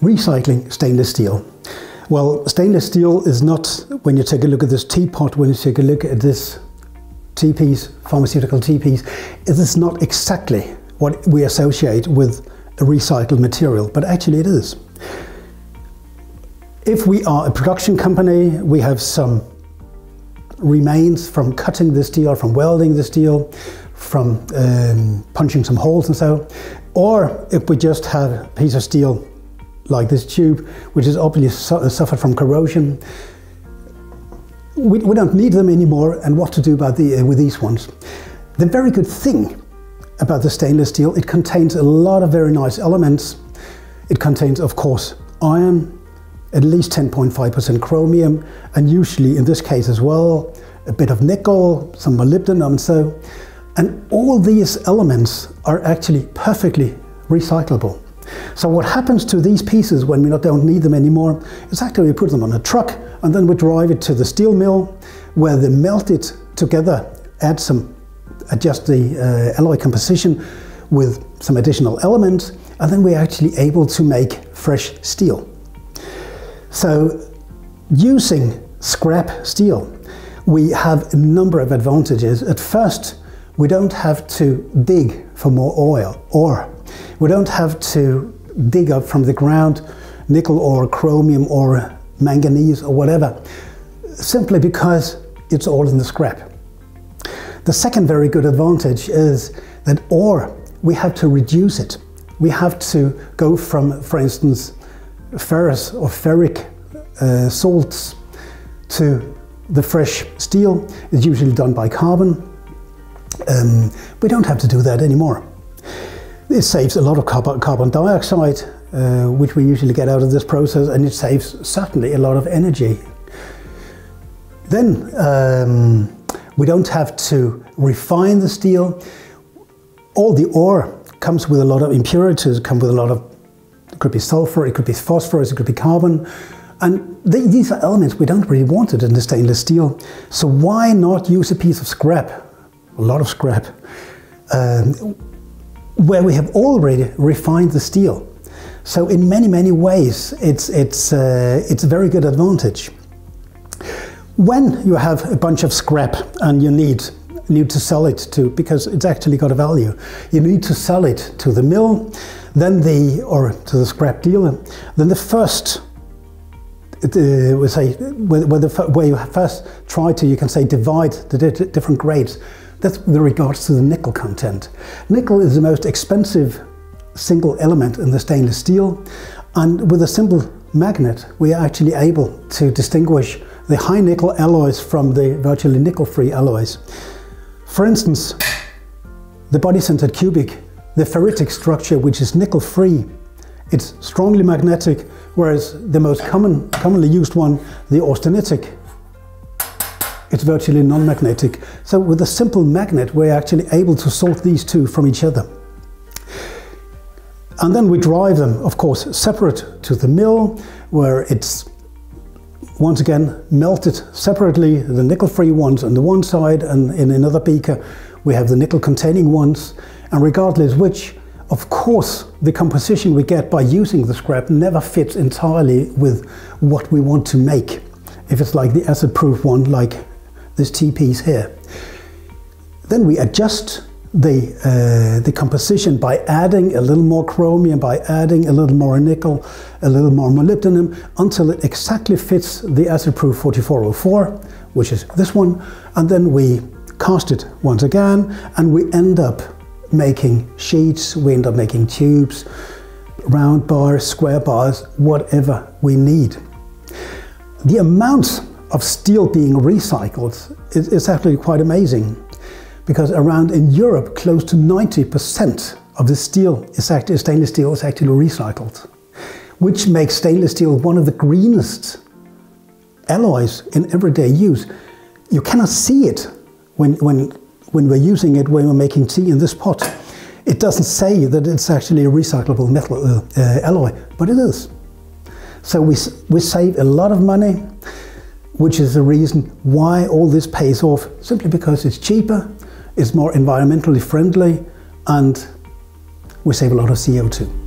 recycling stainless steel. Well, stainless steel is not, when you take a look at this teapot, when you take a look at this T-piece, pharmaceutical T-piece, it is not exactly what we associate with a recycled material, but actually it is. If we are a production company, we have some remains from cutting the steel, from welding the steel, from um, punching some holes and so. Or if we just have a piece of steel like this tube, which has obviously su suffered from corrosion, we, we, don't need them anymore and what to do about the, uh, with these ones. The very good thing about the stainless steel, it contains a lot of very nice elements. It contains, of course, iron, at least 10.5% chromium, and usually in this case as well, a bit of nickel, some molybdenum, and so. And all these elements are actually perfectly recyclable. So what happens to these pieces when we don't need them anymore is actually we put them on a truck and then we drive it to the steel mill where they melt it together, add some, adjust the uh, alloy composition with some additional elements, and then we're actually able to make fresh steel. So using scrap steel, we have a number of advantages. At first, we don't have to dig for more oil or we don't have to dig up from the ground nickel or chromium or manganese or whatever, simply because it's all in the scrap. The second very good advantage is that ore, we have to reduce it. We have to go from, for instance, ferrous or ferric uh, salts to the fresh steel is usually done by carbon. Um, we don't have to do that anymore. It saves a lot of carbon, dioxide, uh, which we usually get out of this process, and it saves certainly a lot of energy. Then um, we don't have to refine the steel. All the ore comes with a lot of impurities, come with a lot of, it could be sulfur, it could be phosphorus, it could be carbon. And these are elements we don't really want it in the stainless steel. So why not use a piece of scrap, a lot of scrap, um, where we have already refined the steel. So in many, many ways, it's, it's, uh, it's a very good advantage. When you have a bunch of scrap and you need need to sell it to because it's actually got a value. You need to sell it to the mill, then the or to the scrap dealer. Then the first uh, we say where, where, the, where you first try to you can say divide the di different grades. That's with regards to the nickel content. Nickel is the most expensive single element in the stainless steel, and with a simple magnet, we are actually able to distinguish the high nickel alloys from the virtually nickel-free alloys. For instance, the body-centered cubic, the ferritic structure, which is nickel-free, it's strongly magnetic, whereas the most common, commonly used one, the austenitic, it's virtually non-magnetic. So with a simple magnet, we're actually able to sort these two from each other. And then we drive them, of course, separate to the mill, where it's once again, melted separately, the nickel-free ones on the one side, and in another beaker we have the nickel-containing ones. And regardless which, of course, the composition we get by using the scrap never fits entirely with what we want to make. If it's like the acid-proof one, like this T-piece here. Then we adjust the, uh, the composition by adding a little more chromium, by adding a little more nickel, a little more molybdenum, until it exactly fits the acid-proof 4404, which is this one, and then we cast it once again, and we end up making sheets, we end up making tubes, round bars, square bars, whatever we need. The amount of steel being recycled is, is actually quite amazing because around in Europe, close to 90% of the steel is actually, stainless steel is actually recycled, which makes stainless steel one of the greenest alloys in everyday use. You cannot see it when, when, when we're using it, when we're making tea in this pot. It doesn't say that it's actually a recyclable metal uh, uh, alloy, but it is. So we, we save a lot of money, which is the reason why all this pays off, simply because it's cheaper it's more environmentally friendly and we save a lot of CO2.